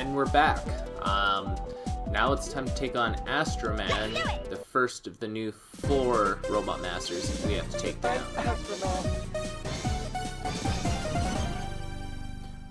And we're back. Um, now it's time to take on Astroman, the first of the new four Robot Masters we have to take down.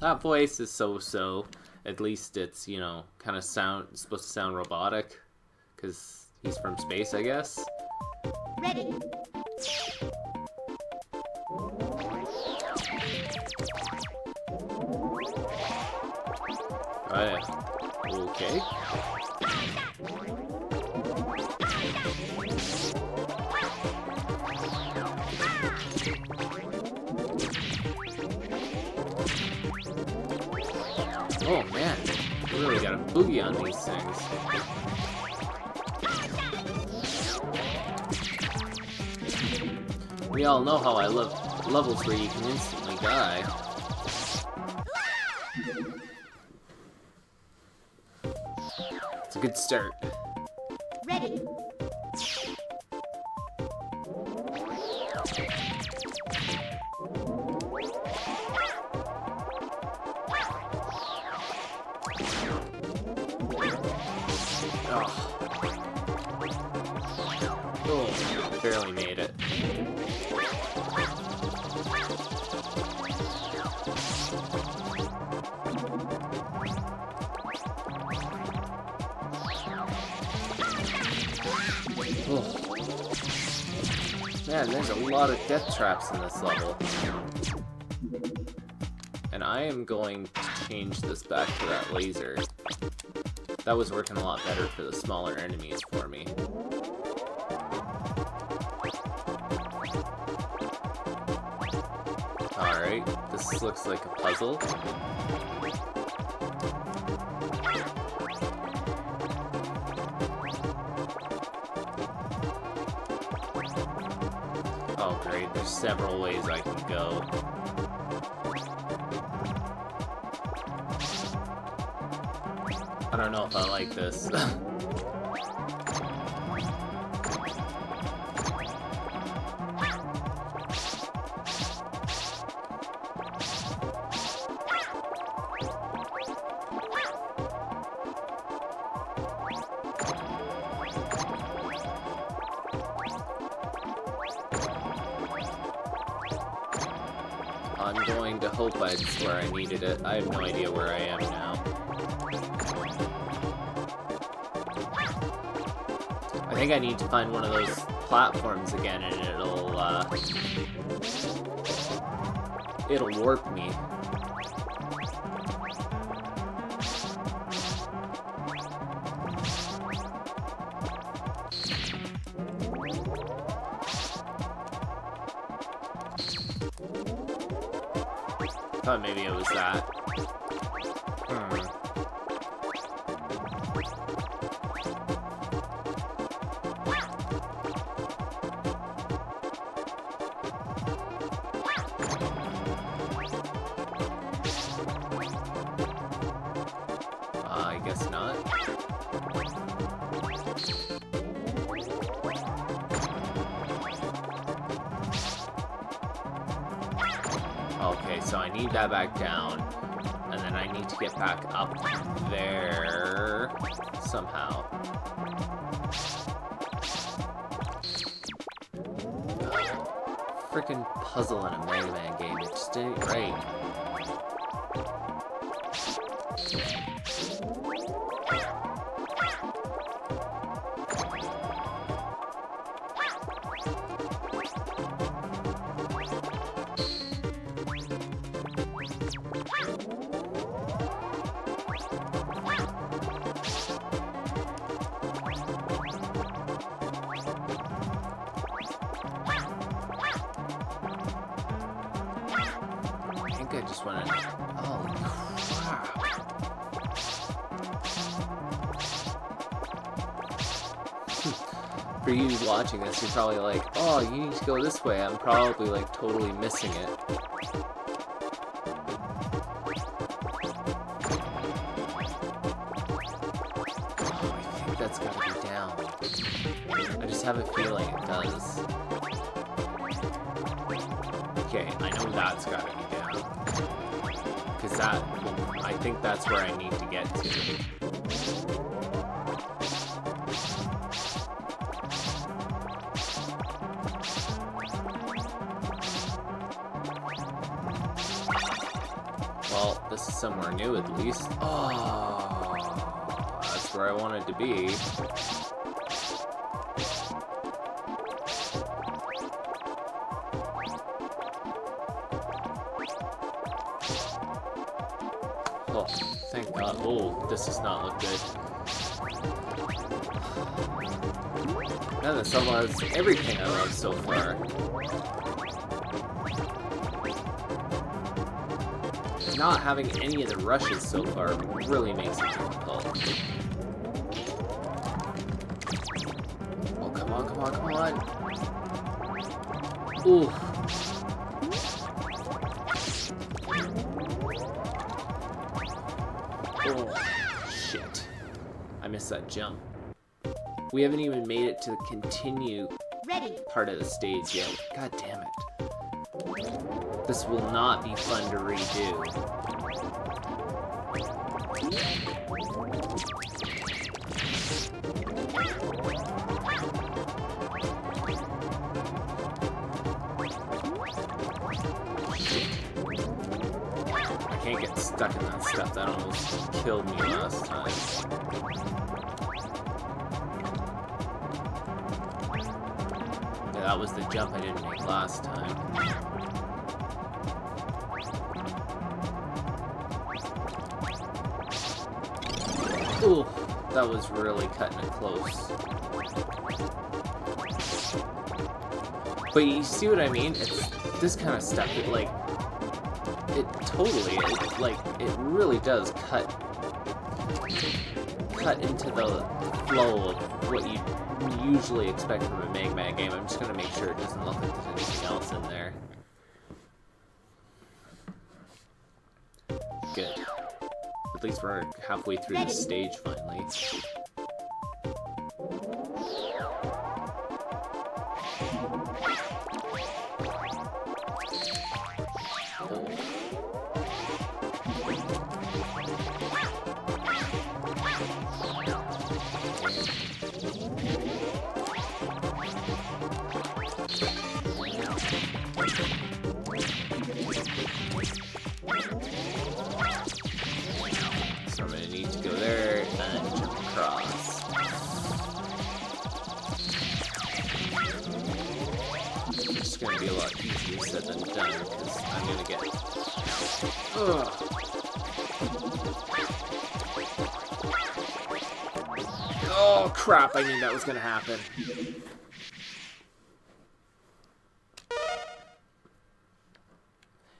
That voice is so-so. At least it's, you know, kind of sound supposed to sound robotic. Because he's from space, I guess. Ready. Uh, okay. Oh man, we really got a boogie on these things. We all know how I love levels where you can instantly die. It's a good start. Ready. Man, there's a lot of death traps in this level. And I am going to change this back to that laser. That was working a lot better for the smaller enemies for me. Alright, this looks like a puzzle. Great, there's several ways I can go. I don't know if I like this. I'm going to hope it's where I needed it. I have no idea where I am now. I think I need to find one of those platforms again and it'll, uh... It'll warp me. Thought maybe it was that. Okay, so I need that back down, and then I need to get back up there somehow. Freaking puzzle in a Mega Man game, it just ain't right. Just went in. Holy crap. For you watching this, you're probably like, oh, you need to go this way. I'm probably like totally missing it. Oh, gotta be down. I just have a feeling it does. Okay, I know that's gotta be down. Because that, I think that's where I need to get to. Well, this is somewhere new at least. Oh, that's where I wanted to be. Does not look good. Level has everything I love so far. Not having any of the rushes so far really makes it difficult. Oh, come on, come on, come on. Ooh. Missed that jump. We haven't even made it to the continue Ready. part of the stage yet. God damn it. This will not be fun to redo. I can't get stuck in that stuff. That almost killed me last time. That was the jump I didn't make last time. Ooh, that was really cutting it close. But you see what I mean? It's this kind of stuff. It like, it totally, it, like, it really does cut, cut into the flow of what you usually expect from a Mega Man game. I'm just gonna make sure it doesn't look like there's anything else in there. Good. At least we're halfway through the stage finally. Ugh. Oh crap! I knew that was gonna happen.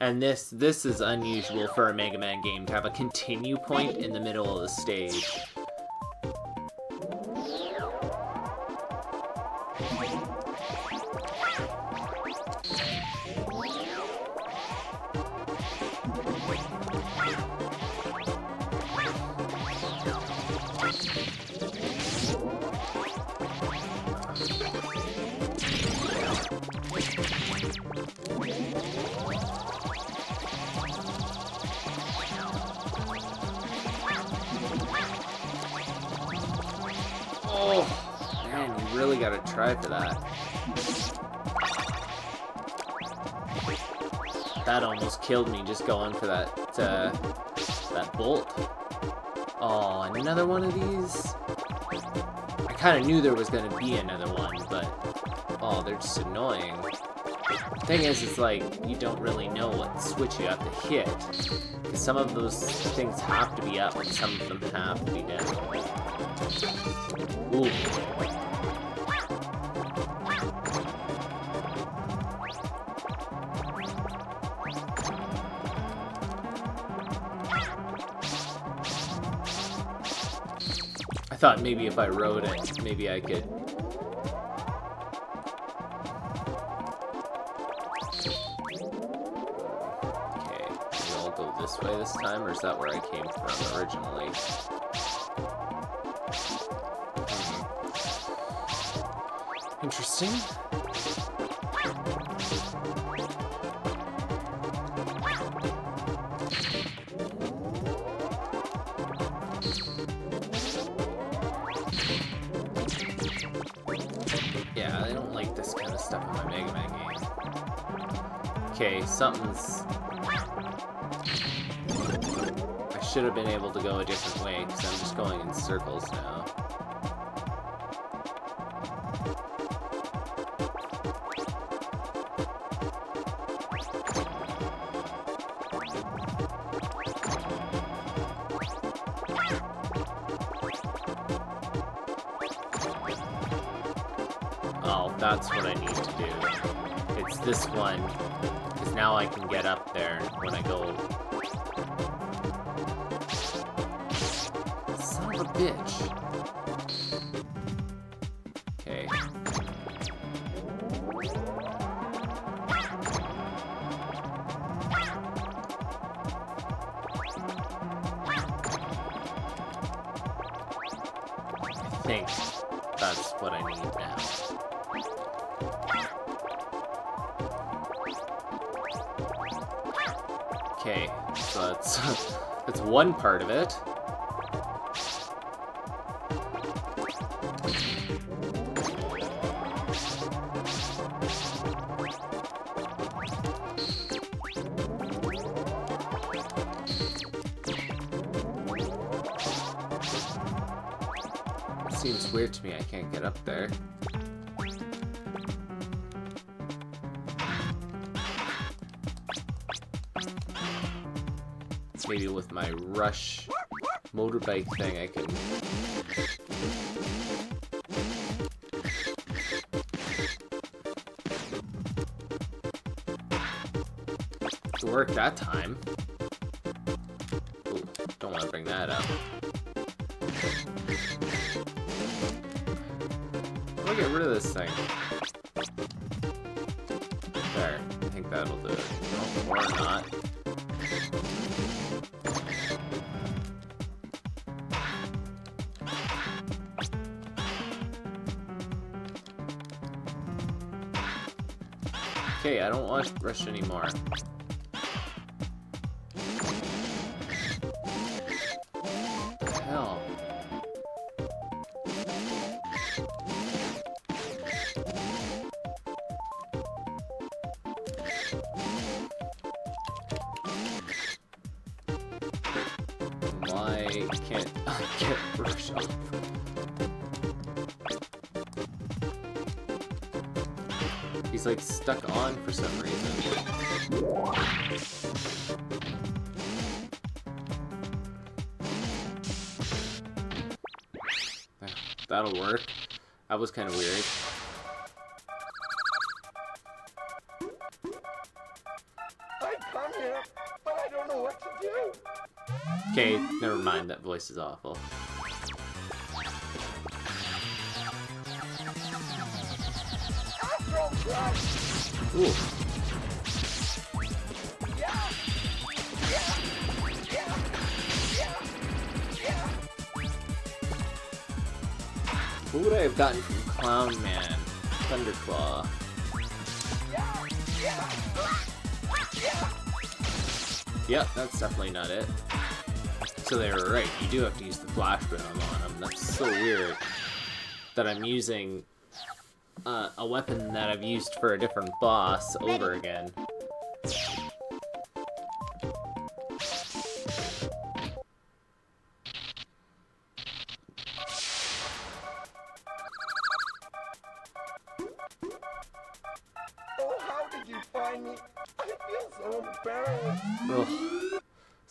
And this this is unusual for a Mega Man game to have a continue point in the middle of the stage. Oh, man, you really gotta try for that. That almost killed me just going for that, uh, that bolt. Oh, and another one of these? I kind of knew there was gonna be another one, but, oh, they're just annoying. Thing is, it's like, you don't really know what switch you have to hit. 'Cause Some of those things have to be up, and some of them have to be down. Ooh. I thought maybe if I rode it, maybe I could. Okay, maybe I'll go this way this time, or is that where I came from originally? Interesting. Yeah, I don't like this kind of stuff in my Mega Man game. Okay, something's... I should have been able to go a different way, because I'm just going in circles now. That's what I need to do. It's this one, because now I can get up there when I go... Son of a bitch. Okay. I think that's what I need now. that's one part of it. Seems weird to me I can't get up there. Maybe with my rush motorbike thing I can... It worked that time. Ooh, don't want to bring that up. Gonna get rid of this thing. There. I think that'll do it. Or not. I don't want to rush anymore. Hell? Why can't I get? He's like stuck on for some reason. That'll work. That was kind of weird. Here, but I don't know what to do. Okay, never mind. That voice is awful. Astro Crush! Ooh. What would I have gotten from Clown Man? Thunderclaw. Yep, that's definitely not it. So they were right. You do have to use the flash bomb on them. That's so weird that I'm using uh, a weapon that I've used for a different boss Ready. over again.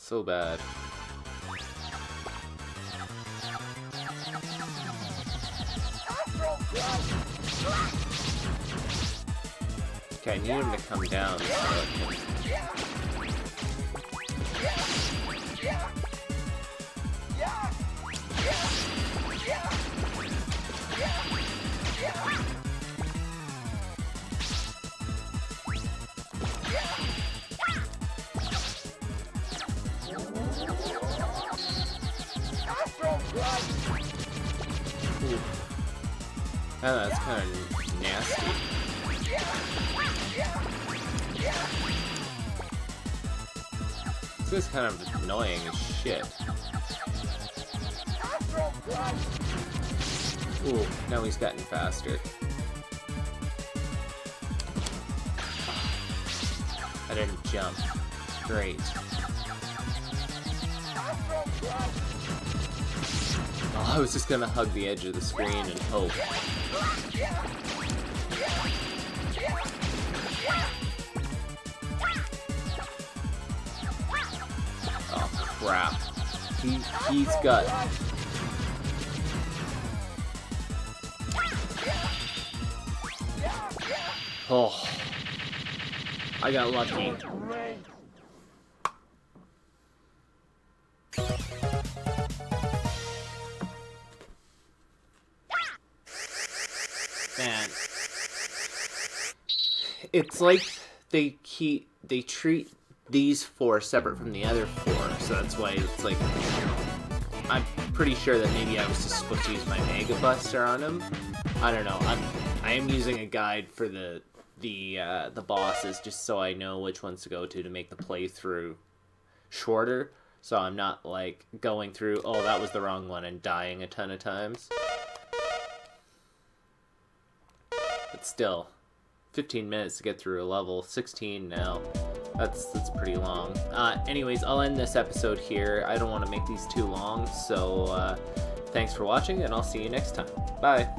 so bad. Okay, I need him to come down. so Oh, that's kind of nasty. This is kind of annoying as shit. Ooh, now he's gotten faster. I didn't jump. Great. Oh, I was just gonna hug the edge of the screen and hope. Oh crap. He, he's got Oh. I got lucky. It's like they keep they treat these four separate from the other four, so that's why it's like I'm pretty sure that maybe I was just supposed to use my Mega Buster on him. I don't know. I'm I am using a guide for the the uh, the bosses just so I know which ones to go to to make the playthrough shorter. So I'm not like going through, oh that was the wrong one and dying a ton of times. But still, 15 minutes to get through a level, 16 now. That's that's pretty long. Uh, anyways, I'll end this episode here. I don't want to make these too long, so uh, thanks for watching, and I'll see you next time. Bye.